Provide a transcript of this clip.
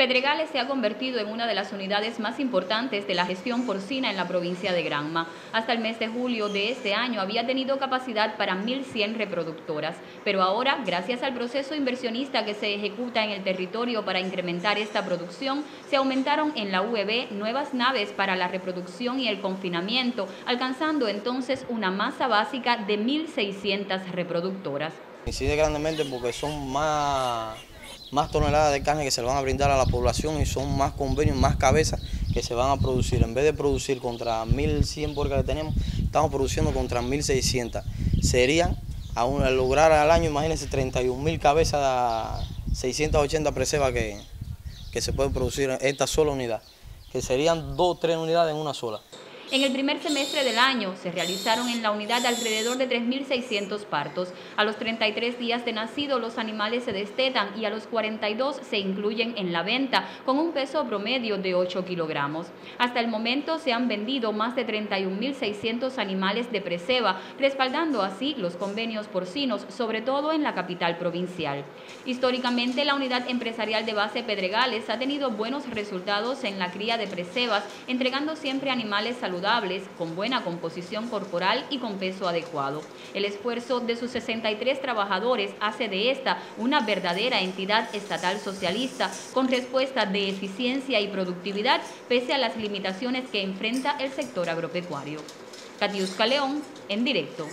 Pedregales se ha convertido en una de las unidades más importantes de la gestión porcina en la provincia de Granma. Hasta el mes de julio de este año había tenido capacidad para 1.100 reproductoras, pero ahora, gracias al proceso inversionista que se ejecuta en el territorio para incrementar esta producción, se aumentaron en la UEB nuevas naves para la reproducción y el confinamiento, alcanzando entonces una masa básica de 1.600 reproductoras. Incide grandemente porque son más más toneladas de carne que se le van a brindar a la población y son más convenios, más cabezas que se van a producir. En vez de producir contra 1.100 porcas que tenemos, estamos produciendo contra 1.600. Serían, a lograr al año, imagínense, 31.000 cabezas, 680 presevas que, que se pueden producir en esta sola unidad, que serían dos o tres unidades en una sola. En el primer semestre del año se realizaron en la unidad alrededor de 3.600 partos. A los 33 días de nacido los animales se destetan y a los 42 se incluyen en la venta con un peso promedio de 8 kilogramos. Hasta el momento se han vendido más de 31.600 animales de preseba, respaldando así los convenios porcinos, sobre todo en la capital provincial. Históricamente la unidad empresarial de base Pedregales ha tenido buenos resultados en la cría de presebas, entregando siempre animales con buena composición corporal y con peso adecuado. El esfuerzo de sus 63 trabajadores hace de esta una verdadera entidad estatal socialista con respuesta de eficiencia y productividad pese a las limitaciones que enfrenta el sector agropecuario. Catiusca León, en directo.